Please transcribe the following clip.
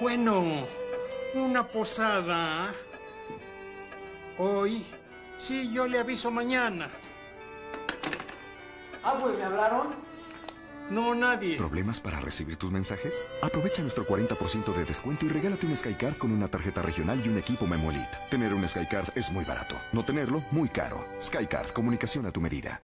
Bueno, una posada. Hoy. Sí, yo le aviso mañana. Ah, pues, ¿me hablaron? No, nadie. ¿Problemas para recibir tus mensajes? Aprovecha nuestro 40% de descuento y regálate un SkyCard con una tarjeta regional y un equipo Memolit. Tener un SkyCard es muy barato. No tenerlo, muy caro. SkyCard, comunicación a tu medida.